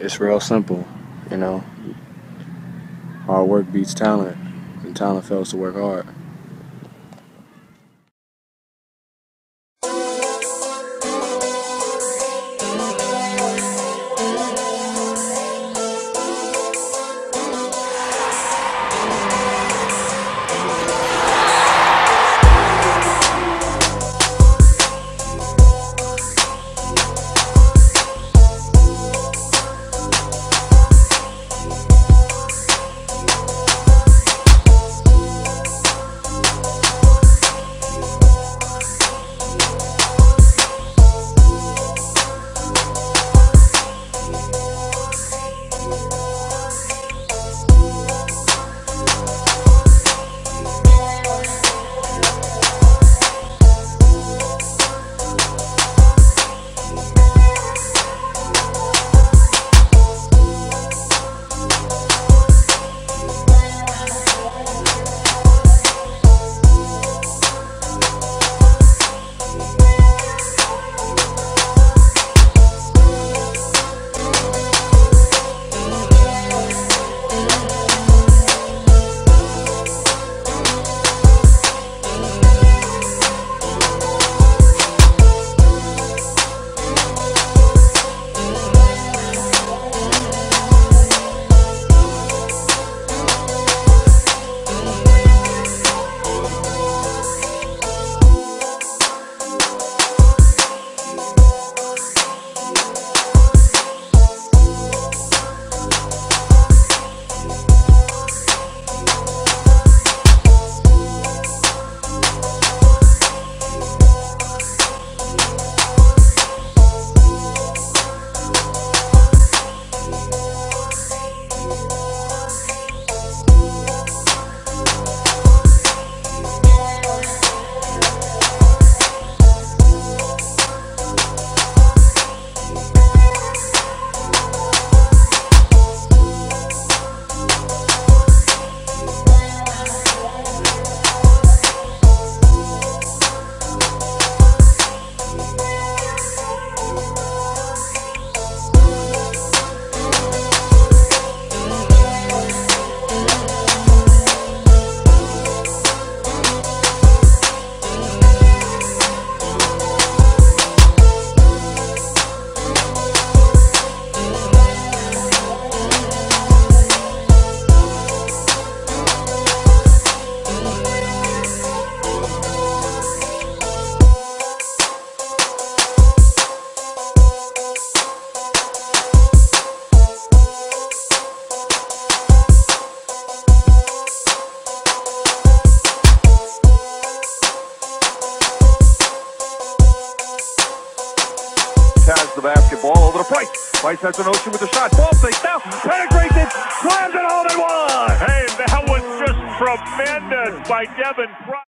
it's real simple, you know. Hard work beats talent, and talent fails to work hard. The basketball over to Price. Price has an ocean with the shot. Ball fake now. Penetrates it. Slams it all in one. Hey, that was just tremendous by Devin Price.